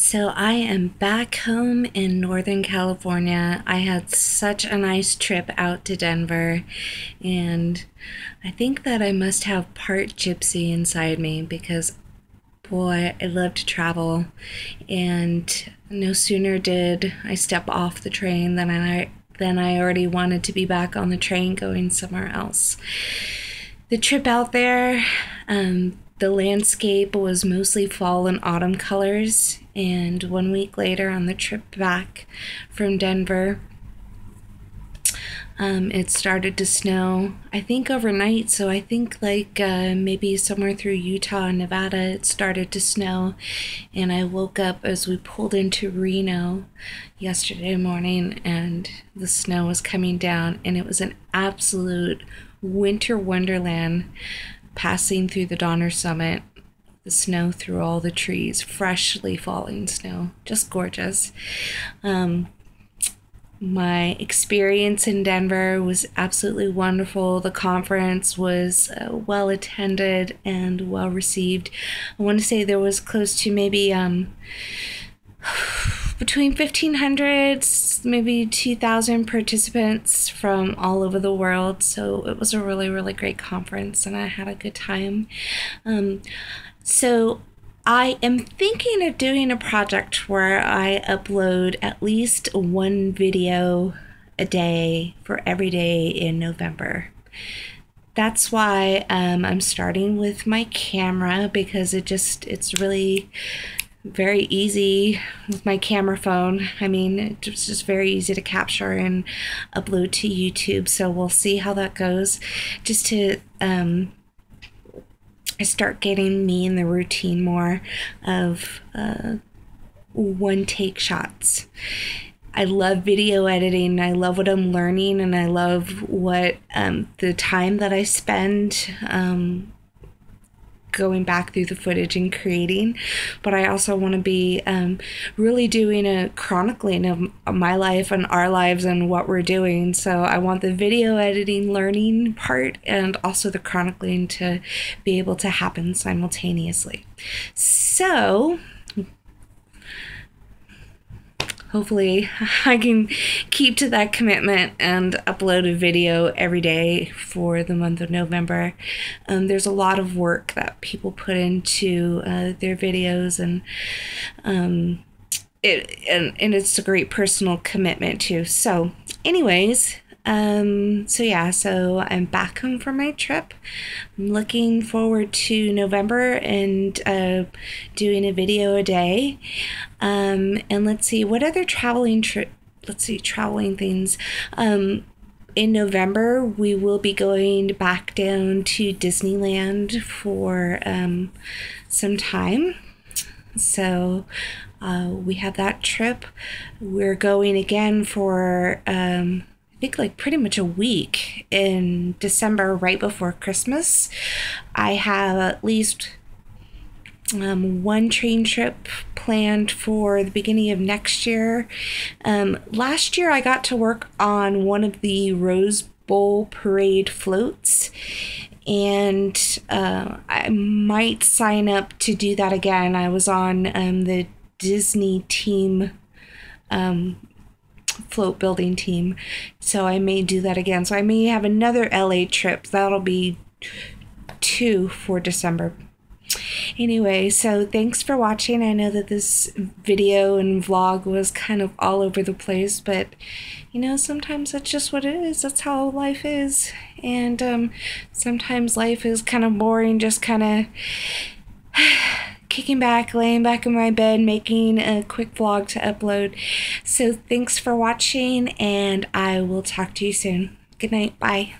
So I am back home in Northern California. I had such a nice trip out to Denver, and I think that I must have part gypsy inside me because boy, I love to travel. And no sooner did I step off the train than I than I already wanted to be back on the train going somewhere else. The trip out there, um, the landscape was mostly fall and autumn colors, and one week later, on the trip back from Denver, um, it started to snow, I think overnight. So I think like uh, maybe somewhere through Utah and Nevada, it started to snow. And I woke up as we pulled into Reno yesterday morning and the snow was coming down, and it was an absolute winter wonderland passing through the Donner Summit. The snow through all the trees, freshly falling snow, just gorgeous. Um, my experience in Denver was absolutely wonderful. The conference was uh, well attended and well received. I want to say there was close to maybe um, between 1500 maybe 2000 participants from all over the world. So it was a really really great conference and i had a good time. Um, so i am thinking of doing a project where i upload at least one video a day for every day in november. That's why um, i'm starting with my camera because it just it's really very easy with my camera phone. I mean, it's just very easy to capture and upload to YouTube. So we'll see how that goes. Just to um, start getting me in the routine more of uh, one take shots. I love video editing. I love what I'm learning, and I love what um, the time that I spend um, going back through the footage and creating, but I also want to be um, really doing a chronicling of my life and our lives and what we're doing. So I want the video editing learning part and also the chronicling to be able to happen simultaneously. So hopefully I can keep to that commitment and upload a video every day for the month of November. Um, there's a lot of work that people put into uh, their videos and um, it and, and it's a great personal commitment too. So anyways, um, so yeah, so I'm back home from my trip. I'm looking forward to November and uh, doing a video a day. Um, and let's see what other traveling trip. Let's see traveling things. Um, in November, we will be going back down to Disneyland for um, some time. So uh, we have that trip. We're going again for um, think like pretty much a week in December, right before Christmas. I have at least um, one train trip planned for the beginning of next year. Um, last year, I got to work on one of the Rose Bowl parade floats, and uh, I might sign up to do that again. I was on um, the Disney team um, float building team. So I may do that again. So I may have another LA trip. That'll be two for December. Anyway, so thanks for watching. I know that this video and vlog was kind of all over the place, but you know, sometimes that's just what it is. That's how life is. And um, sometimes life is kind of boring, just kind of kicking back, laying back in my bed, making a quick vlog to upload. So thanks for watching, and I will talk to you soon. Good night. Bye.